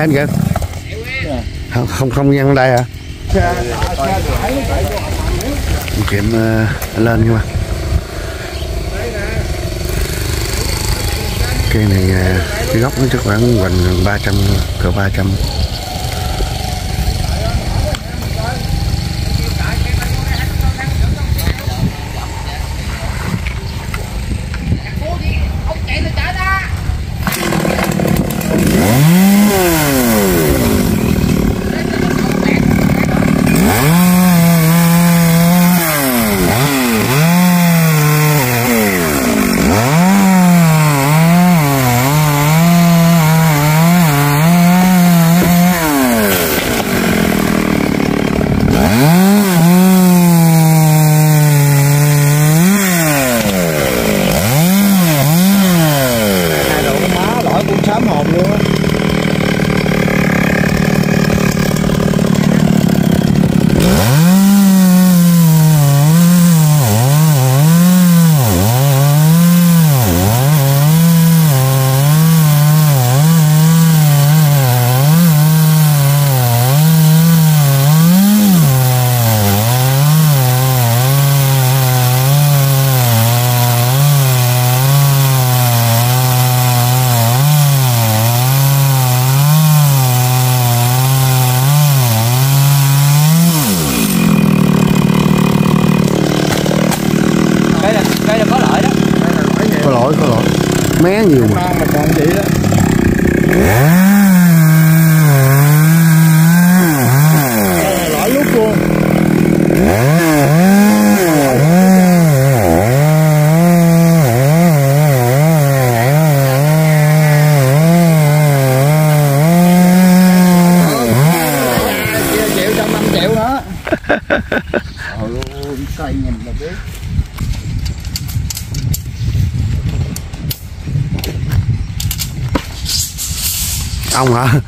anh kìa. Không không không nhân đây hả? À? kiểm uh, ờ, lên các bạn cây này uh, cái góc nó chắc khoảng gần 300 cỡ 300 Mm-hmm. 干嘛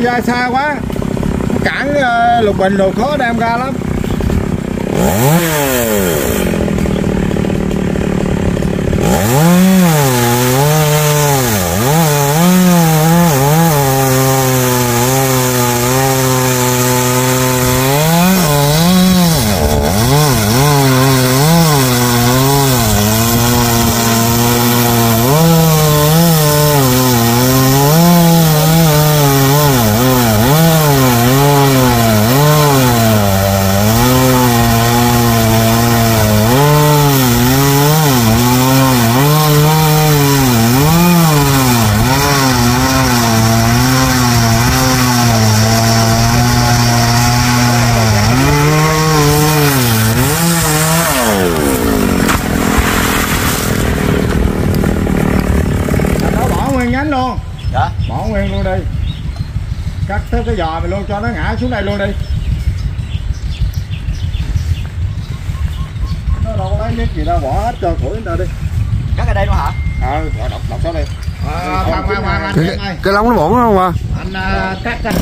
ra xa quá. Cản ờ, lục bình đồ khó đem ra lắm. Cho nó ngã xuống đây luôn đi. Nó đâu có lấy miếng gì đâu bỏ hết cho củi lên đi. Cắt ở đây luôn hả? Ờ đọc đọc số đi. À, khoan khoan khoan anh cái, cái lông nó bổn không à anh à, cắt ra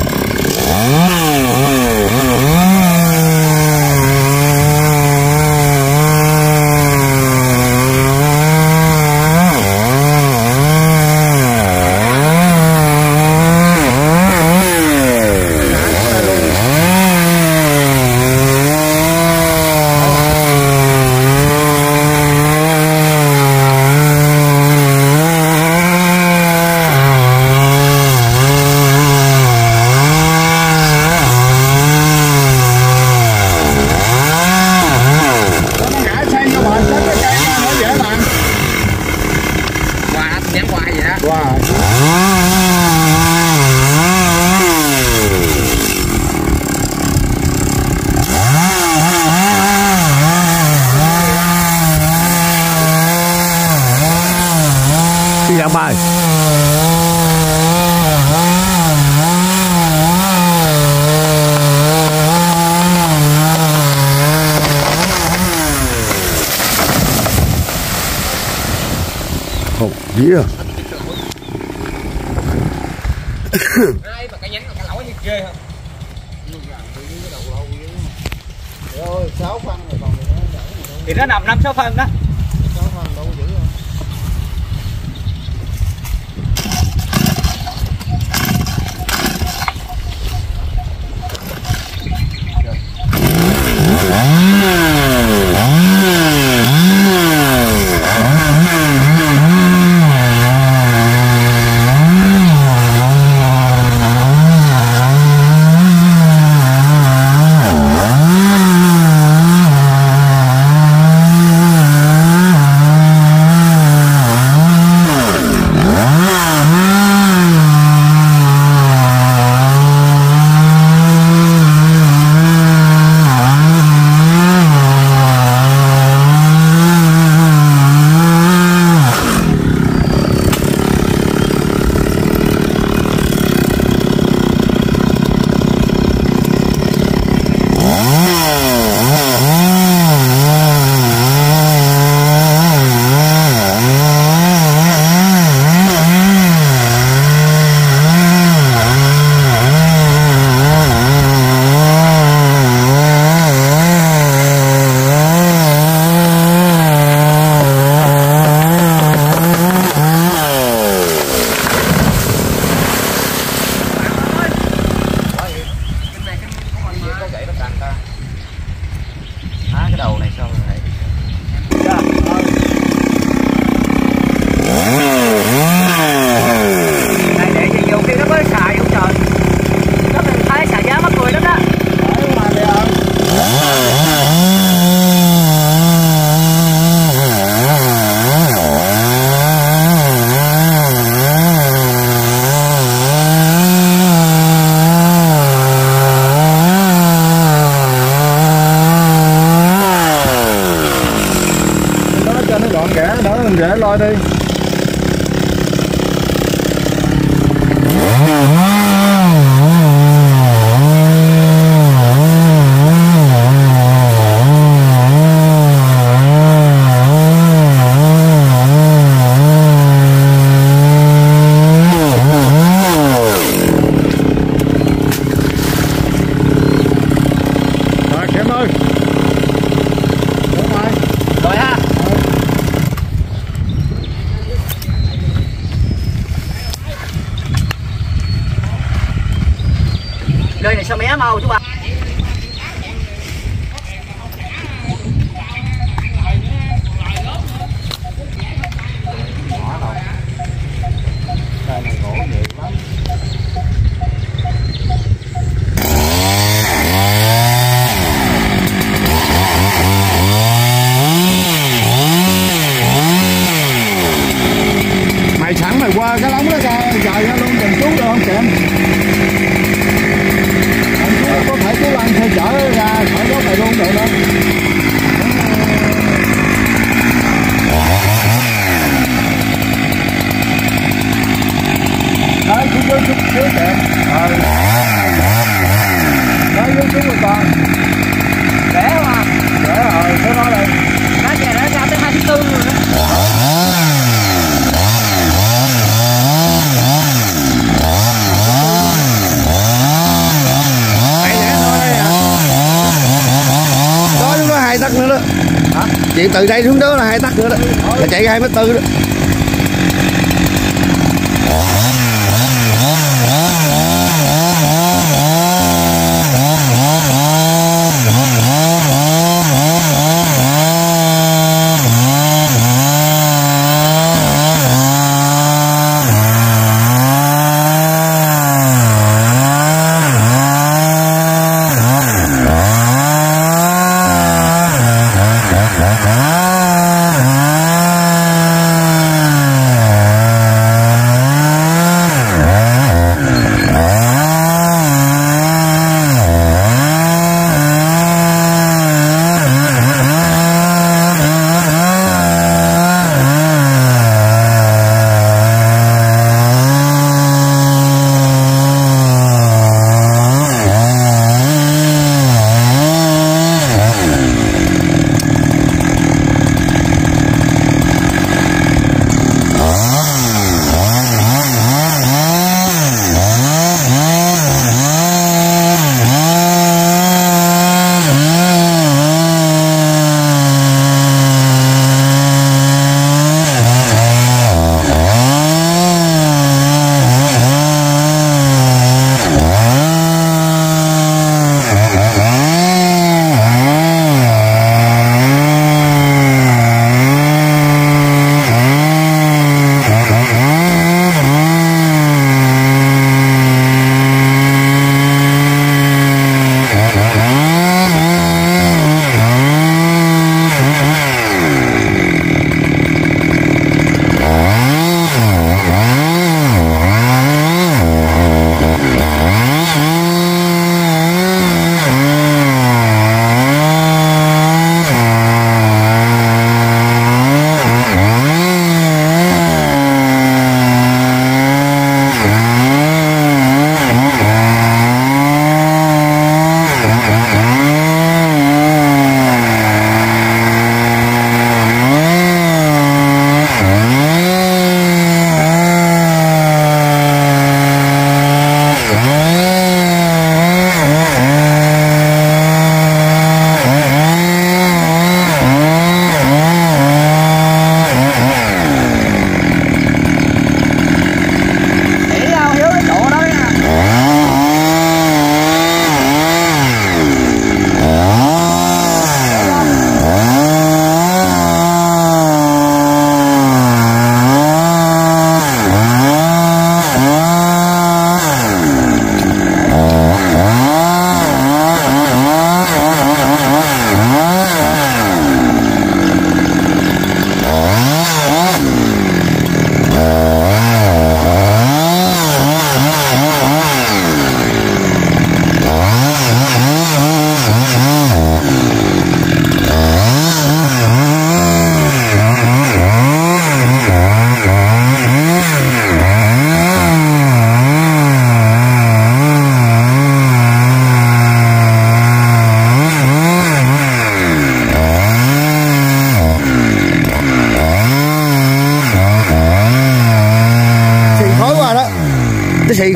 6 phân rồi còn thì nó nằm 5 6 phân đó. Cho nó gọn ghẽ, đỡ mình ghẽ lôi đi. mày qua cái lóng đó coi chạy nó luôn đừng chú được không kìa anh chú có thể chú anh thôi chở ra khỏi đó mày luôn được đó. Đấy cứu cứu cứu cứu kìa ờ. Đấy cứu cứu rồi con. Mà để rồi cứ nói đi nó chạy nó ra tới 24 rồi đó. Ờ. chuyện chị từ đây xuống đó là hai tắc nữa đó. Là chạy hai mét tư đó.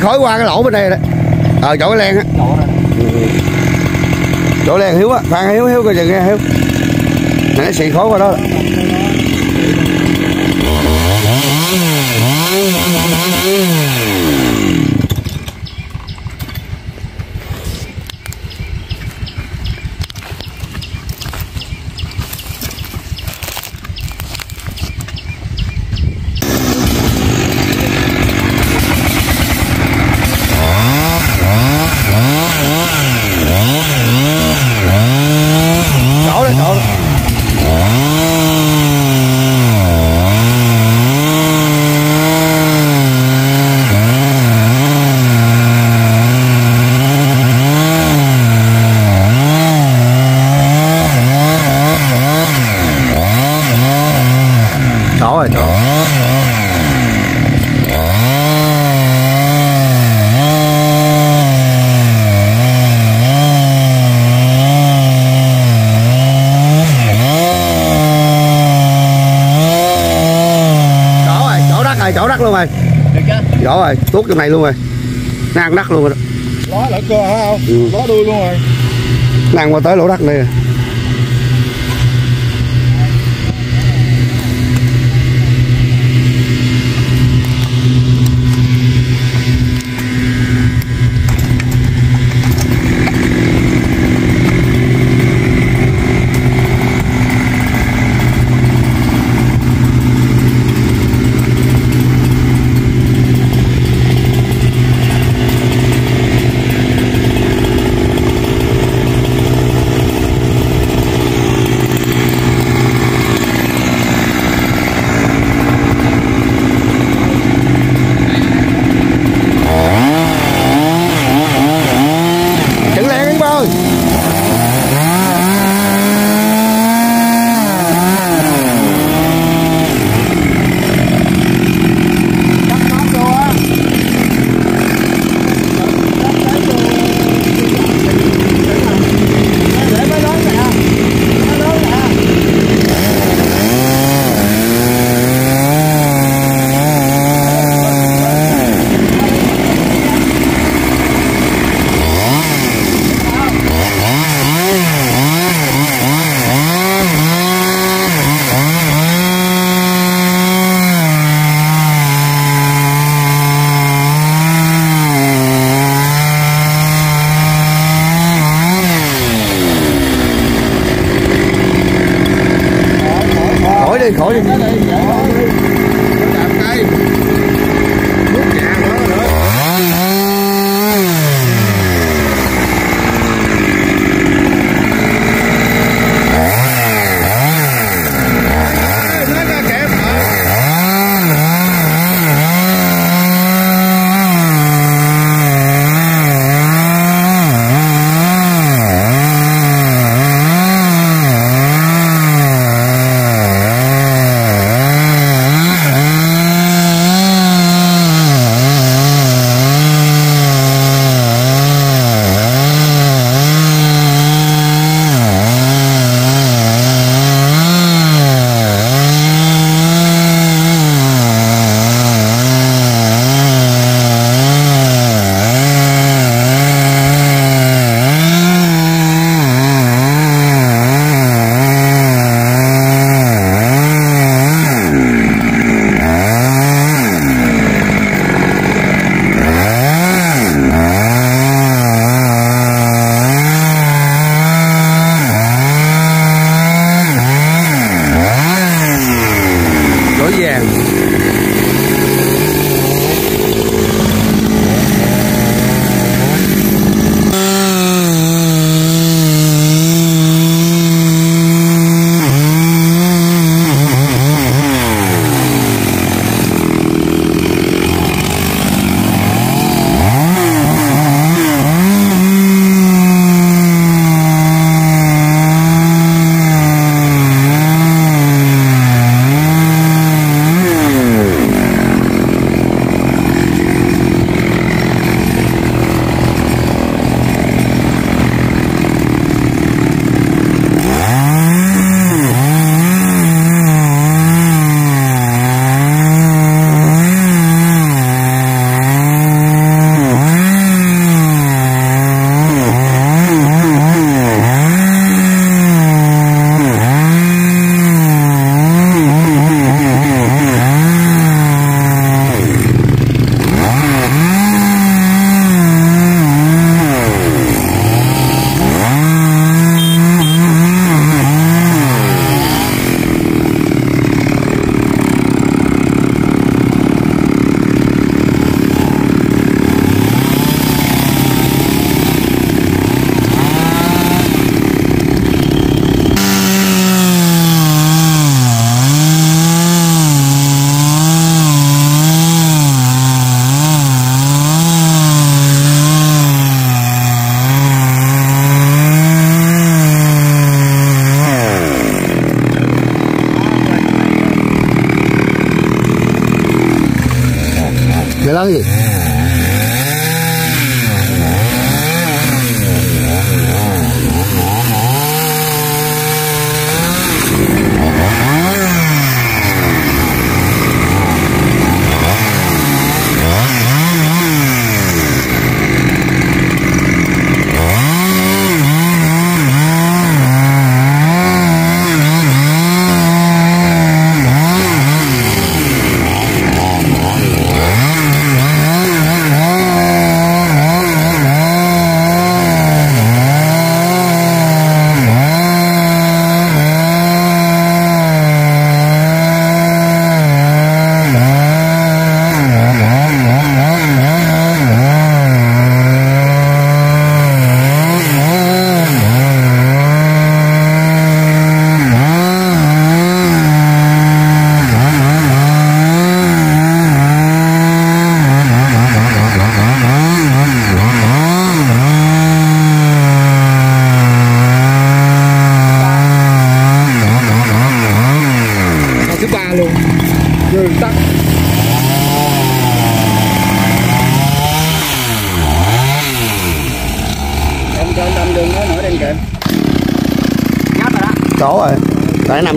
Khói qua cái lỗ bên đây đó. Ờ chỗ cái len á. Chỗ len hiếu á phan hiếu hiếu coi chừng nghe hiếu. Nãy xì khói qua đó. chỗ đây chỗ đây chỗ rồi chỗ chỗ rồi chỗ đất rồi chỗ đất luôn rồi chỗ rồi tuốt trong này luôn rồi nó ăn đất luôn rồi đó Ló lại cơ hả không? Ừ. Ló đuôi luôn rồi. nó ăn qua tới lỗ đất này rồi. Đi dễ đi đạp cây.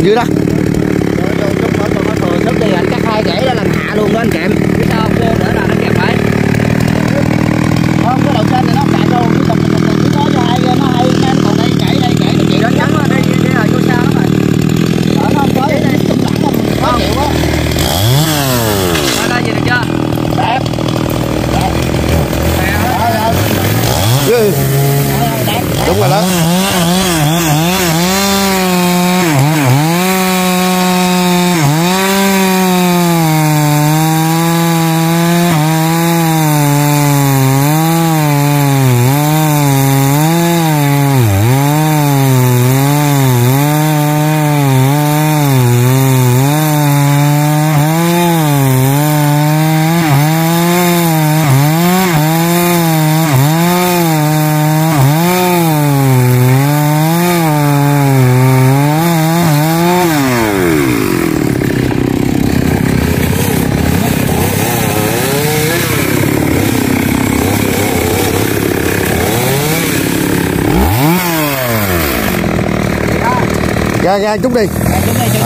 Dưới đó. Dạ, dạ, ra chúng đi. Dạ, đi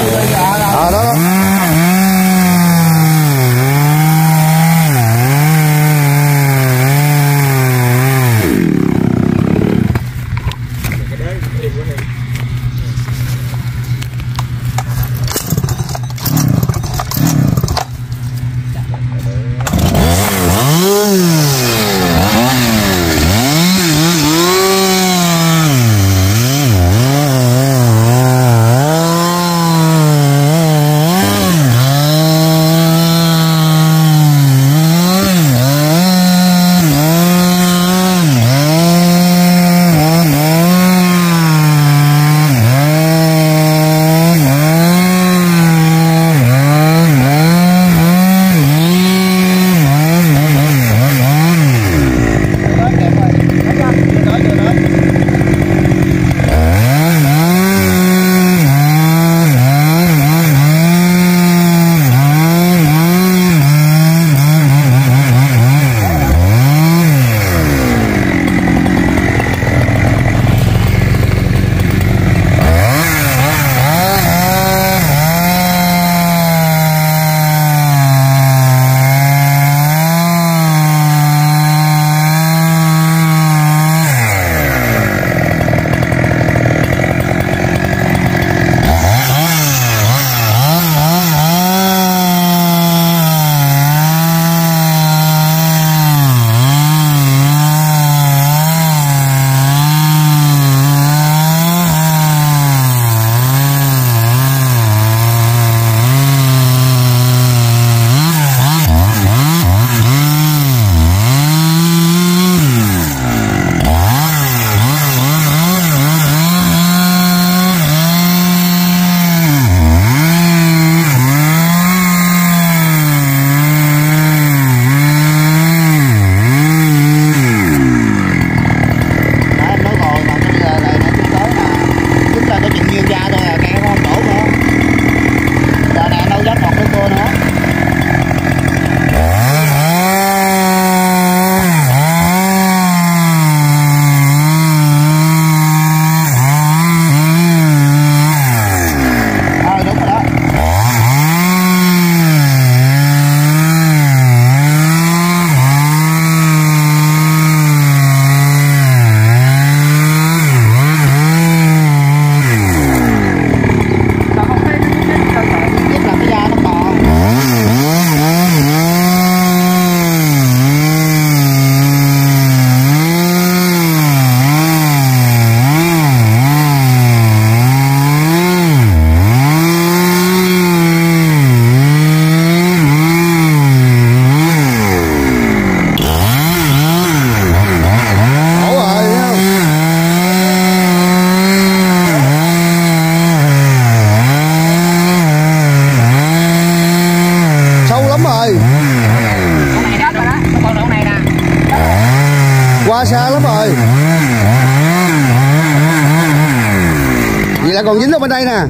đây nè.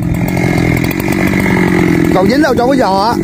Còn dính đâu trong cái giò á.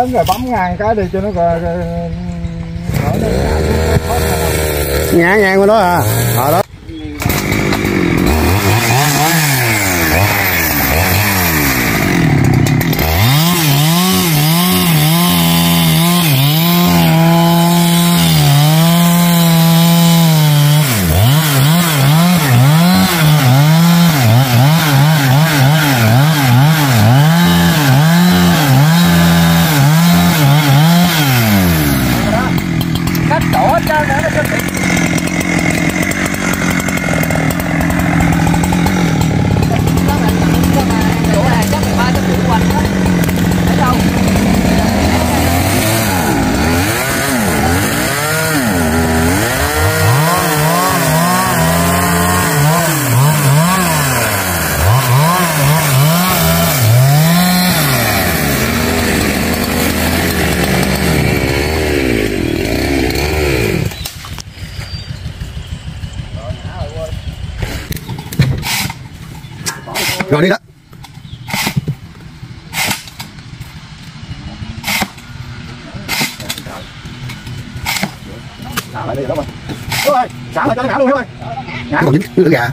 Lớn rồi bấm ngang cái đi cho nó rồi rồi- rồi ngang qua đó à ở đó Lại đi đó mà. Đúng rồi, xả lại cho nó ngã luôn Hiếu ơi. nó còn dính nước gà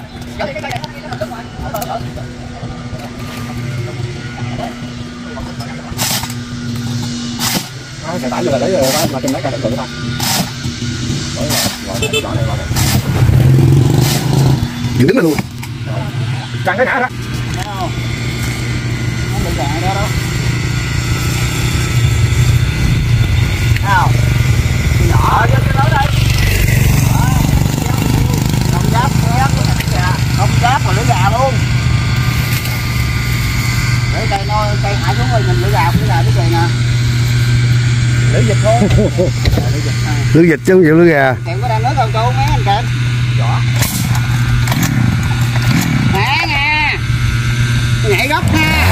xả tải là để rồi mà chừng lấy cả tự rồi, rồi, rồi. dựng đứng luôn Chặn cái ngã đó. không bị gạn đó đâu nào nhỏ cho cái đó đây Đó. không giáp không giáp không lưỡi gà luôn. Để cây nó cây hạ xuống rồi nhìn lưỡi gà lưỡi gà cái gì nè. Lưỡi vịt thôi. Lưỡi vịt ha. chứ không chịu lưỡi gà. Kèm có đang nói câu câu mấy anh kèm rõ nè nè nhảy góc nha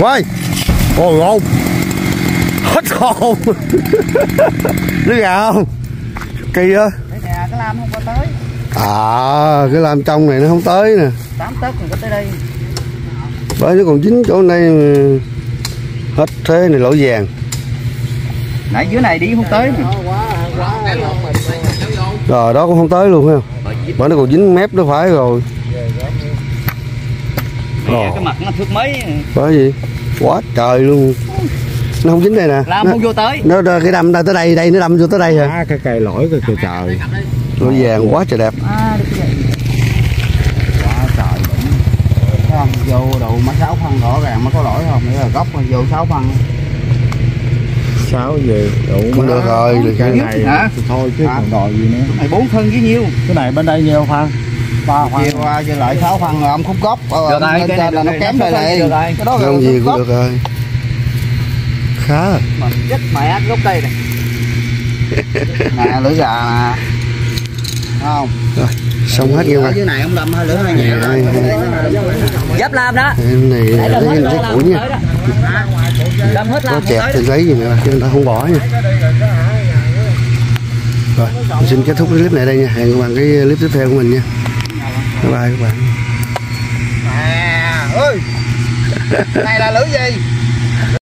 Ôi Ôi ôi. Hết hồn. Lưỡi gà không? Kỳ á cái lam không có tới. À cái làm trong này nó không tới nè. Tám tấc mình có tới đây. Bởi nó còn dính chỗ này mà. Hết thế này lỗ vàng. Nãy dưới này đi không tới mà. Rồi đó cũng không tới luôn phải không? Bởi nó còn dính mép nó phải rồi. Nè, cái mặt nó thước mấy? Bởi gì Quá trời luôn Nó không dính đây nè nó, không vô tới nó, nó cái đâm ra tới đây đây nó đâm vô tới đây hả À, cái cây lỗi cái kìa trời. lỗ vàng quá trời đẹp à cái quá trời không vô độ má sáu phân rõ ràng mới có lỗi không nghĩa là góc mà vô sáu phân Sáu gì? Đủ Cũng được rồi, được cái này Hả? thôi chứ Hả? còn đòi gì nữa. này bốn phân với nhiêu Cái này bên đây nhiêu phân? Ba chiều qua về lại sáu phân rồi ông khúc góc ờ, Được rồi, lên cái trên này là nó kém rồi, đây rồi. cái đó là không gì khúc cũng góc được rồi. Khá. Rồi. chết mẹ gốc cây này. Nè lưỡi gà nè. Không? Rồi xong hết ở mà dưới này ông đâm hơi lửa hơi nhẹ Này, giáp lam đó. Em này lấy hết lấy củi không nha. đâm hết có lam không chẹp tới thì lấy gì nữa chứ người ta không bỏ nha. Rồi mình xin kết thúc cái clip này đây nha. Hẹn các bạn cái clip tiếp theo của mình nha bye các bạn. À ơi. Này là lưỡi gì?